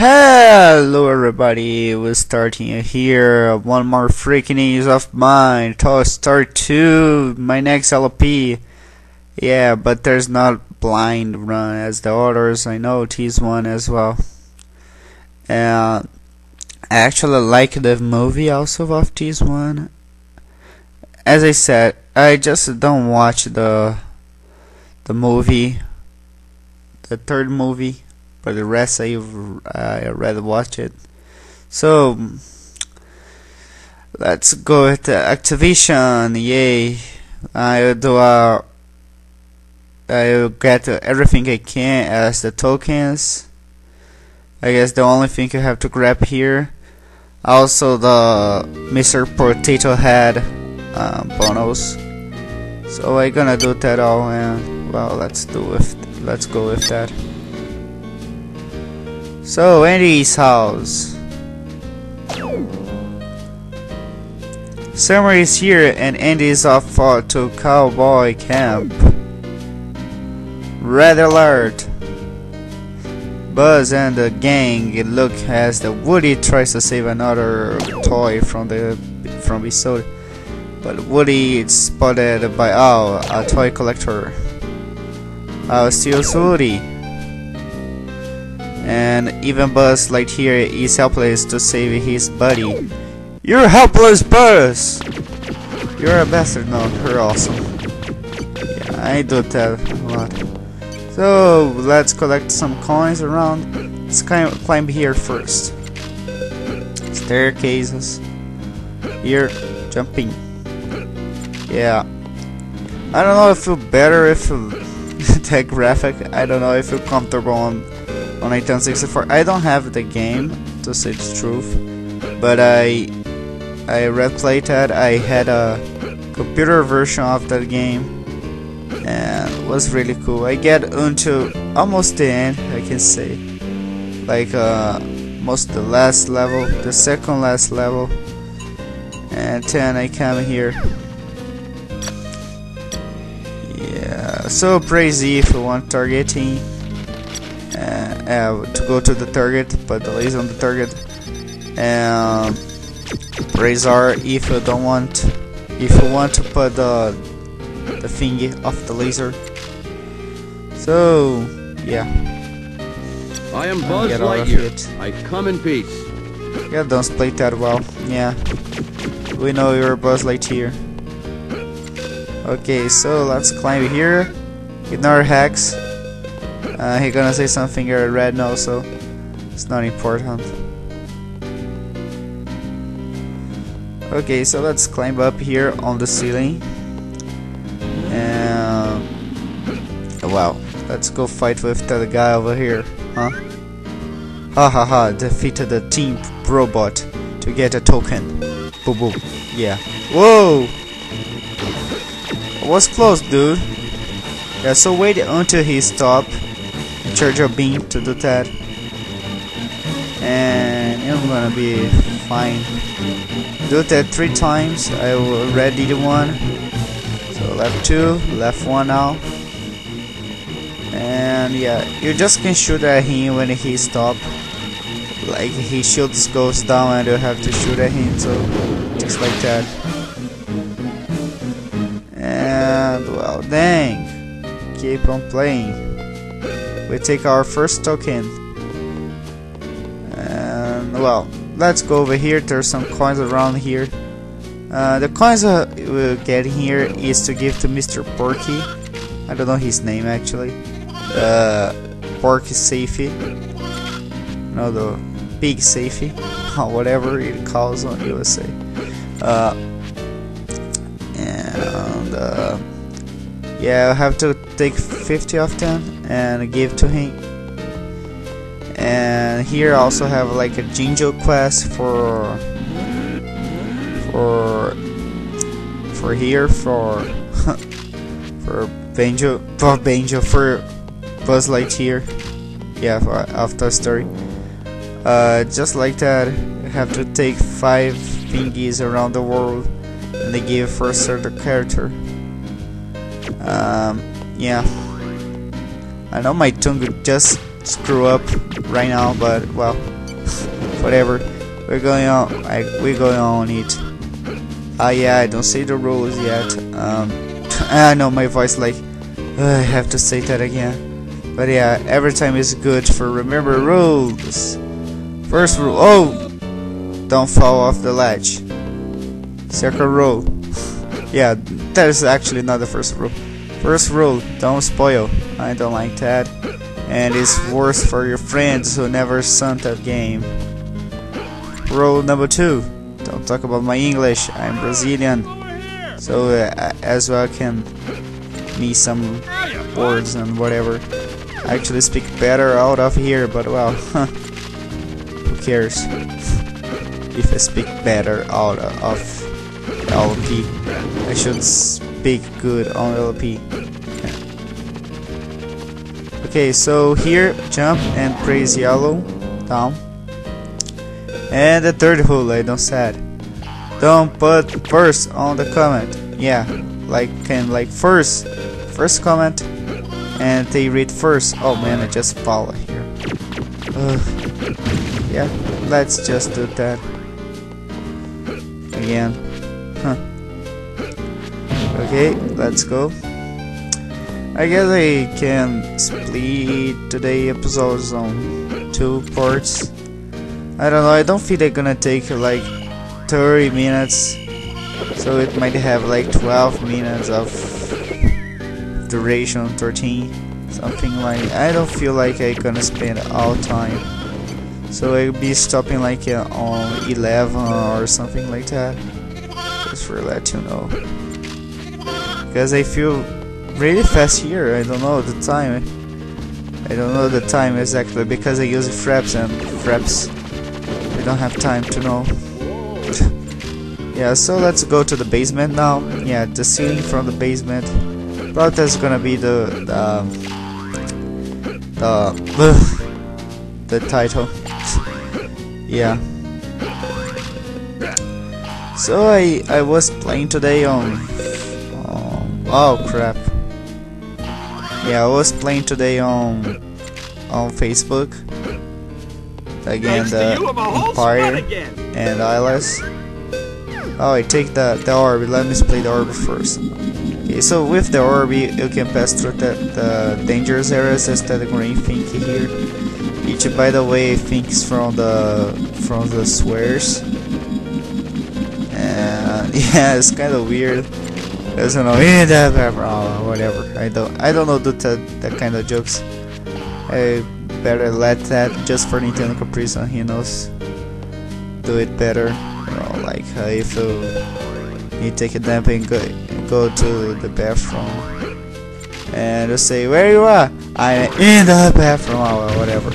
Hello everybody, we're starting here, one more freaking news of mine, Toy Story 2, my next LP. Yeah, but there's not blind run as the others, I know T's one as well. And I actually like the movie also of T's one. As I said, I just don't watch the the movie, the third movie the rest I I already watched it. So let's go with the Activision. Yay! I'll do uh, I get everything I can as the tokens. I guess the only thing you have to grab here. Also the Mr. Potato Head um, bonus. So I'm gonna do that all and well let's do with let's go with that. So, Andy's house. Summer is here and Andy is off to cowboy camp. Red alert! Buzz and the gang look as the Woody tries to save another toy from the from Episode, but Woody is spotted by Al, a toy collector. Al steals Woody and even Buzz Lightyear is helpless to save his buddy. You're helpless, Buzz! You're a bastard. No, you're awesome. Yeah, I do that a lot. So, let's collect some coins around. Let's climb, here first. Staircases. Here, jumping. Yeah. I don't know if feel better if that graphic. I don't know if you're comfortable on on Nintendo 64. I don't have the game, to say the truth, but I I replayed that. I had a computer version of that game, and was really cool. I get into almost the end, I can say, like uh, most the last level, the second last level, and then I come here. Yeah, so crazy if you want targeting uh, to go to the target, put the laser on the target, and razor if you don't want, if you want to put the the thingy off the laser. So yeah. I am Buzz Lightyear. I come in peace. Yeah, don't play that well. Yeah, we know you're Buzz Lightyear. Okay, so let's climb here. Ignore hacks. Uh, he gonna say something here red now, so it's not important. Okay, so let's climb up here on the ceiling. And oh, wow, let's go fight with that guy over here, huh? Ha ha ha! Defeated the team robot to get a token. Boo boo. Yeah. Whoa! I was close, dude. Yeah, so wait until he stop charge your beam to do that. And I'm gonna be fine. Do that three times. I already did one. So left two left one now and yeah you just can shoot at him when he stop. Like he shields goes down and you have to shoot at him so just like that. And well dang. Keep on playing we take our first token. And well let's go over here. There's some coins around here. Uh, the coins uh, we'll get here is to give to Mr. Porky. I don't know his name actually. Uh, Porky Safety no the Big Safety whatever it calls on USA uh, and uh, yeah I have to take 50 of them and give to him. And here I also have like a Jinjo quest for for for here for for Banjo for Banjo for Buzz Lightyear. Yeah for after story. Uh, just like that you have to take five thingies around the world and they give for a certain character. Um, yeah I know my tongue would just screw up right now, but well, Whatever. We're going on. I, we're going on it. Ah, uh, yeah. I don't say the rules yet. Um, I know my voice like. Uh, I have to say that again. But yeah, every time is good for remember rules. First rule. Oh, don't fall off the ledge. Second rule. yeah, that is actually not the first rule. First rule, don't spoil. I don't like that. And it's worse for your friends who never saw that game. Rule number two, don't talk about my English. I'm Brazilian. So uh, as well can me some words and whatever. I actually speak better out of here, but well, who cares if I speak better out of LP. I should speak good on LP. Okay, so here, jump and praise yellow, down. And the third hole I don't said. Don't put first on the comment. Yeah, like can like first, first comment, and they read first. Oh man, I just fall here. Uh, yeah, let's just do that again. Huh. Okay, let's go. I guess I can split today episodes on two parts. I don't know, I don't think they're gonna take like 30 minutes. So it might have like 12 minutes of duration, 13, something like I don't feel like I'm gonna spend all time. So I'll be stopping like on 11 or something like that just for let you know because I feel really fast here. I don't know the time. I don't know the time exactly because I use fraps and fraps. I don't have time to know. Yeah so let's go to the basement now. Yeah the ceiling from the basement. But that's gonna be the the the, the title. Yeah. So I I was playing today on oh crap. Yeah, I was playing today on on Facebook again the Empire and Allies. Oh, I take the the orb. Let me play the orb first. Okay, so with the orb, you, you can pass through the, the dangerous areas as the green thing here. Which, by the way, I think is from the from the swears. yeah, it's kind of weird. I don't know, oh, whatever. I don't, I don't know do that, that kind of jokes. I better let that just for NintendoCapriSun, he knows do it better. You know, like uh, if you, you take a nap and go, go to the bathroom and just say where you are. I'm in the bathroom or whatever.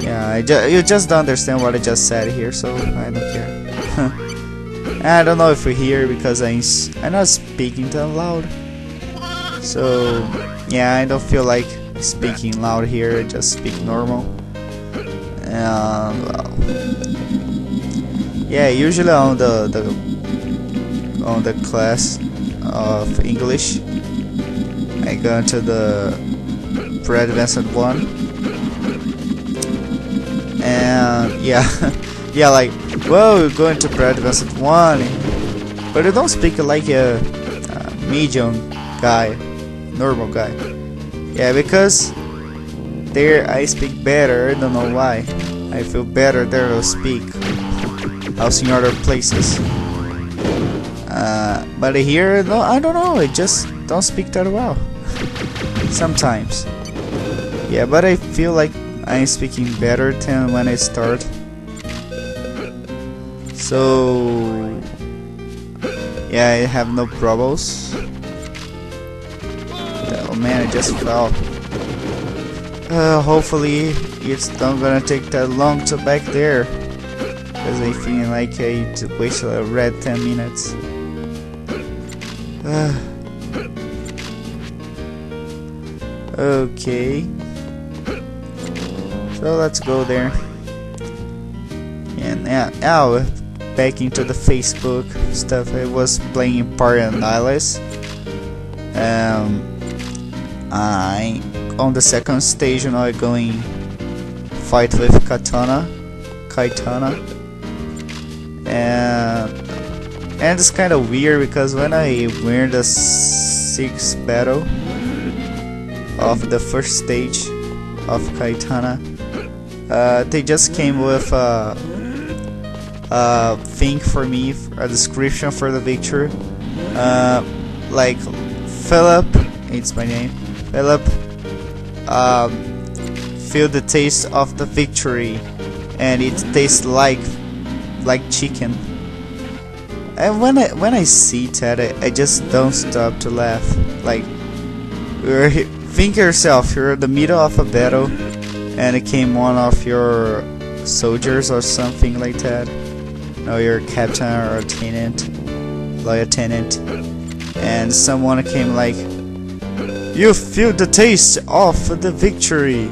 Yeah, I ju you just don't understand what I just said here, so I don't care. I don't know if we hear because I'm, I'm not speaking that loud. So, yeah, I don't feel like speaking loud here, I just speak normal. Well, yeah, usually on the, the on the class of English, I go to the pre-advanced one, and yeah, yeah, like well, we're going to pre-advanced 1, but I don't speak like a, a medium guy, normal guy. Yeah, because there I speak better, I don't know why. I feel better there to speak. Also in other places. Uh, but here, no, I don't know, I just don't speak that well. Sometimes. Yeah, but I feel like I'm speaking better than when I start. So yeah, I have no problems. Oh man, I just fell. Uh, hopefully it's not gonna take that long to back there. Cause I feel like I wasted a red 10 minutes. Uh, okay. So let's go there. And yeah, now back into the Facebook stuff. I was playing Nihilus. Um, I on the second stage now I'm going fight with Katana, Kaitana, and and it's kind of weird because when I win the sixth battle of the first stage of Kaitana, uh, they just came with a, a thing for me, a description for the victory, uh, like Philip, it's my name, Philip, um, feel the taste of the victory, and it tastes like like chicken. And when I when I see that, I, I just don't stop to laugh. Like, think yourself, you're in the middle of a battle, and it came one of your soldiers or something like that. No, you're a captain or a lieutenant, lieutenant, and someone came like, you feel the taste of the victory,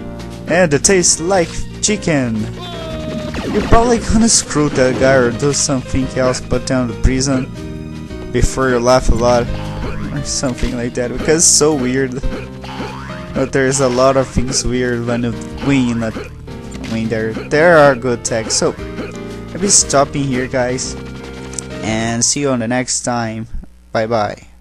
and it tastes like chicken. You're probably gonna screw that guy or do something else, put down the prison before you laugh a lot or something like that because it's so weird. But there's a lot of things weird when you win. Mean, there there are good techs. So be stopping here, guys, and see you on the next time. Bye bye.